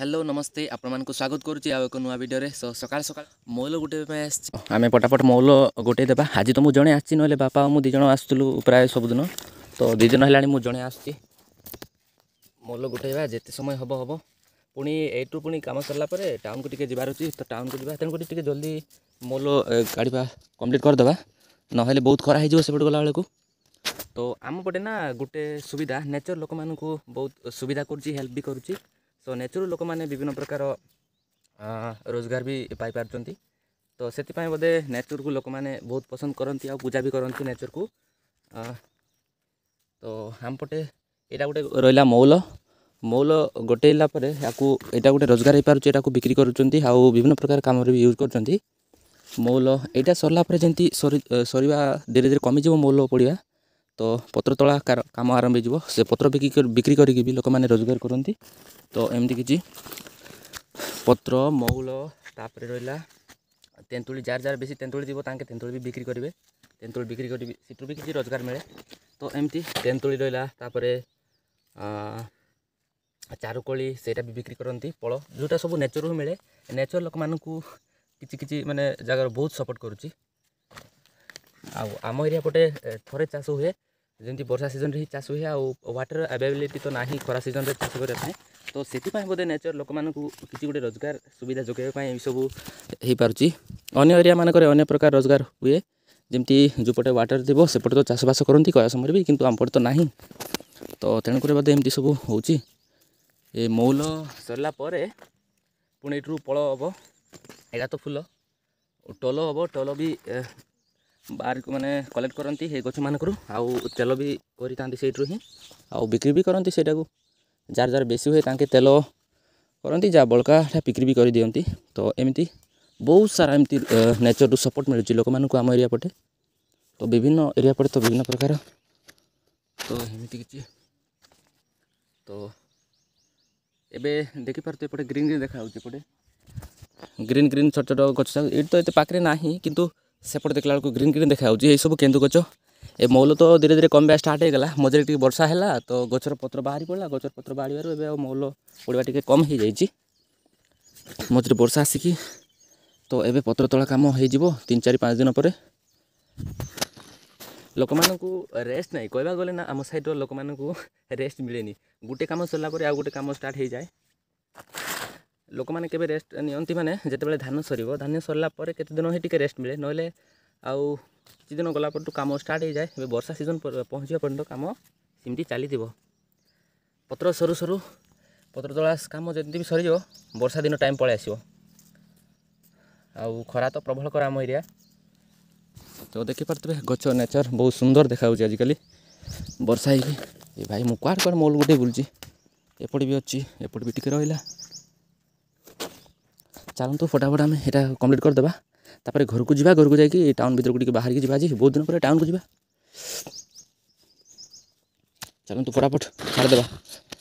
hello namaste আপনার স্বাগত করছি আউ এক নয় ভিডিওরে সো সকাল সকাল মৌল গোটাই আসছি আমি পটাপট মৌল গোটাই দেবা আজ তো মু জনে আসছি নহলে বাপা মু দুজন আসুলু প্রায় সবুদিন তো দুদিন হল জনে আসছি মৌল গোটাইবা যেতে সময় হব হব পুঁ এইটু পুঁ কাম সরলা পরে টাউনকু টিকি যাবার অছি তো টাউনকু যা তেমক টিকি জলদি মৌল কাড়া কমপ্লিট করেদেবা নহলে বহুত খরা হয়ে যাব সেপটে গলা বেড়ে তো আমপটে না গোটে সুবিধা নেচর লোক মানুষ বহুত সুবিধা করছি হেল্প বি করছি ସୋ ନେଚରରୁ ଲୋକମାନେ ବିଭିନ୍ନ ପ୍ରକାର ରୋଜଗାର ବି ପାଇପାରୁଛନ୍ତି ତ ସେଥିପାଇଁ ବୋଧେ ନେଚରକୁ ଲୋକମାନେ ବହୁତ ପସନ୍ଦ କରନ୍ତି ଆଉ ପୂଜା ବି କରନ୍ତି ନେଚରକୁ ତ ଆମ ପଟେ ଏଇଟା ଗୋଟେ ରହିଲା ମୌଲ ମୌଲ ଗୋଟେଇଲା ପରେ ୟାକୁ ଏଇଟା ଗୋଟେ ରୋଜଗାର ହେଇପାରୁଛି ଏଟାକୁ ବିକ୍ରି କରୁଛନ୍ତି ଆଉ ବିଭିନ୍ନ ପ୍ରକାର କାମରେ ବି ୟୁଜ୍ କରୁଛନ୍ତି ମୌଲ ଏଇଟା ସରିଲା ପରେ ଯେମିତି ସରିବା ଧୀରେ ଧୀରେ କମିଯିବ ମୌଲ ପଡ଼ିବା ତ ପତ୍ର ତଳା କାମ ଆରମ୍ଭ ହେଇଯିବ ସେ ପତ୍ର ବିକ୍ରି ବିକ୍ରି କରିକି ବି ଲୋକମାନେ ରୋଜଗାର କରନ୍ତି ତ ଏମିତି କିଛି ପତ୍ର ମହୁଲ ତାପରେ ରହିଲା ତେନ୍ତୁଳି ଯାର ଯାହାର ବେଶୀ ତେନ୍ତୁଳି ଥିବ ତାଙ୍କେ ତେନ୍ତୁଳି ବି ବିକ୍ରି କରିବେ ତେନ୍ତୁଳି ବିକ୍ରି କରିବି ସେଠୁ ବି କିଛି ରୋଜଗାର ମିଳେ ତ ଏମିତି ତେନ୍ତୁଳି ରହିଲା ତାପରେ ଚାରୁକୋଳି ସେଇଟା ବି ବିକ୍ରି କରନ୍ତି ଫଳ ଯେଉଁଟା ସବୁ ନେଚରରୁ ମିଳେ ନେଚର୍ ଲୋକମାନଙ୍କୁ କିଛି କିଛି ମାନେ ଜାଗାରୁ ବହୁତ ସପୋର୍ଟ କରୁଛି ଆଉ ଆମ ଏରିଆ ପଟେ ଥରେ ଚାଷ ହୁଏ ଯେମିତି ବର୍ଷା ସିଜନ୍ରେ ହିଁ ଚାଷ ହୁଏ ଆଉ ୱାଟର୍ ଆଭେଲେବିଲିଟି ତ ନାହିଁ ଖରା ସିଜନ୍ରେ ଚାଷ କରିବା ପାଇଁ ତ ସେଥିପାଇଁ ବୋଧେ ନେଚର୍ ଲୋକମାନଙ୍କୁ କିଛି ଗୋଟେ ରୋଜଗାର ସୁବିଧା ଯୋଗାଇବା ପାଇଁ ଏସବୁ ହେଇପାରୁଛି ଅନ୍ୟ ଏରିଆମାନଙ୍କରେ ଅନ୍ୟ ପ୍ରକାର ରୋଜଗାର ହୁଏ ଯେମିତି ଯେଉଁପଟେ ୱାଟର୍ ଥିବ ସେପଟେ ତ ଚାଷବାସ କରନ୍ତି କହିବା ସମୟରେ ବି କିନ୍ତୁ ଆମ ପଟେ ତ ନାହିଁ ତ ତେଣୁକରି ବୋଧେ ଏମିତି ସବୁ ହେଉଛି ଏ ମଉଲ ସରିଲା ପରେ ପୁଣି ଏଠୁ ପଳ ହେବ ଏଇଟା ତ ଫୁଲ ଟୋଲ ହେବ ଟୋଲ ବି ବାହାରକୁ ମାନେ କଲେକ୍ଟ କରନ୍ତି ଏ ଗଛମାନଙ୍କରୁ ଆଉ ତେଲ ବି କରିଥାନ୍ତି ସେଇଠାରୁ ହିଁ ଆଉ ବିକ୍ରି ବି କରନ୍ତି ସେଇଟାକୁ ଯାହାର ଯାହାର ବେଶୀ ହୁଏ ତାଙ୍କେ ତେଲ କରନ୍ତି ଯାହା ବଳକାଟା ବିକ୍ରି ବି କରିଦିଅନ୍ତି ତ ଏମିତି ବହୁତ ସାରା ଏମିତି ନେଚର୍ରୁ ସପୋର୍ଟ ମିଳୁଛି ଲୋକମାନଙ୍କୁ ଆମ ଏରିଆ ପଟେ ତ ବିଭିନ୍ନ ଏରିଆ ପଟେ ତ ବିଭିନ୍ନ ପ୍ରକାର ତ ଏମିତି କିଛି ତ ଏବେ ଦେଖିପାରୁଥିବେ ଏପଟେ ଗ୍ରୀନ୍ ଗ୍ରୀନ୍ ଦେଖାଯାଉଛି ଏପଟେ ଗ୍ରୀନ୍ ଗ୍ରୀନ୍ ଛୋଟ ଛୋଟ ଗଛ ଏଇଠି ତ ଏତେ ପାଖରେ ନାହିଁ କିନ୍ତୁ ସେପଟେ ଦେଖିଲା ବେଳକୁ ଗ୍ରୀନ୍ ଗ୍ରୀନ୍ ଦେଖାଯାଉଛି ଏଇସବୁ କେନ୍ଦୁ ଗଛ ଏ ମଉଲ ତ ଧୀରେ ଧୀରେ କମିବା ଷ୍ଟାର୍ଟ ହେଇଗଲା ମଝିରେ ଟିକେ ବର୍ଷା ହେଲା ତ ଗଛର ପତ୍ର ବାହାରି ପଡ଼ିଲା ଗଛର ପତ୍ର ବାହାରିବାରୁ ଏବେ ଆଉ ମହୁଲ ପଡ଼ିବା ଟିକେ କମ୍ ହେଇଯାଇଛି ମଝିରେ ବର୍ଷା ଆସିକି ତ ଏବେ ପତ୍ର ତଳା କାମ ହେଇଯିବ ତିନି ଚାରି ପାଞ୍ଚ ଦିନ ପରେ ଲୋକମାନଙ୍କୁ ରେଷ୍ଟ ନାହିଁ କହିବାକୁ ଗଲେ ନା ଆମ ସାଇଡ଼୍ର ଲୋକମାନଙ୍କୁ ରେଷ୍ଟ ମିଳେନି ଗୋଟେ କାମ ସରିଲା ପରେ ଆଉ ଗୋଟେ କାମ ଷ୍ଟାର୍ଟ ହେଇଯାଏ ଲୋକମାନେ କେବେ ରେଷ୍ଟ ନିଅନ୍ତି ମାନେ ଯେତେବେଳେ ଧାନ ସରିବ ଧାନ ସରିଲା ପରେ କେତେଦିନ ହିଁ ଟିକେ ରେଷ୍ଟ ମିଳେ ନହେଲେ ଆଉ କିଛି ଦିନ ଗଲା ପରଠୁ କାମ ଷ୍ଟାର୍ଟ ହୋଇଯାଏ ଏବେ ବର୍ଷା ସିଜନ୍ ପହଞ୍ଚିବା ପର୍ଯ୍ୟନ୍ତ କାମ ସେମିତି ଚାଲିଥିବ ପତ୍ର ସରୁ ସରୁ ପତ୍ର ତୋଳା କାମ ଯେମିତି ବି ସରିଯିବ ବର୍ଷା ଦିନ ଟାଇମ୍ ପଳାଇ ଆସିବ ଆଉ ଖରା ତ ପ୍ରବଳ କର ଆମ ଏରିଆ ତ ଦେଖିପାରୁଥିବେ ଗଛ ନେଚର୍ ବହୁତ ସୁନ୍ଦର ଦେଖାଯାଉଛି ଆଜିକାଲି ବର୍ଷା ହେଇକି ଏ ଭାଇ ମୁଁ କୁଆଡ଼େ କୁଆଡ଼େ ମଲ୍ ଗୋଟେ ବୁଲୁଛି ଏପଟେ ବି ଅଛି ଏପଟେ ବି ଟିକେ ରହିଲା ଚାଲନ୍ତୁ ଫଟାଫଟ ଆମେ ଏଇଟା କମ୍ପ୍ଲିଟ୍ କରିଦେବା ତାପରେ ଘରକୁ ଯିବା ଘରକୁ ଯାଇକି ଟାଉନ୍ ଭିତରକୁ ଟିକେ ବାହାରିକି ଯିବା ଆଜି ବହୁତ ଦିନ ପରେ ଟାଉନ୍କୁ ଯିବା ଚାଲନ୍ତୁ ଫଟାଫଟ ଛାଡ଼ିଦେବା